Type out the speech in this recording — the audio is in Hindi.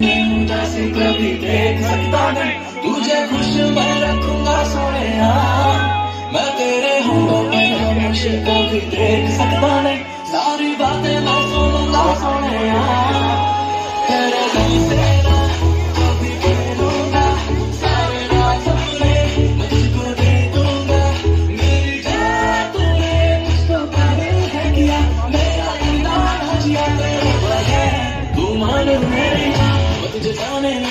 जैसे कभी देख सकता नहीं तुझे खुश मैं रखूँगा सोने मैं तेरे हूँ पे हमेशा कभी देख सकता नहीं सारी बातें मैं सुनूँगा सोने She's running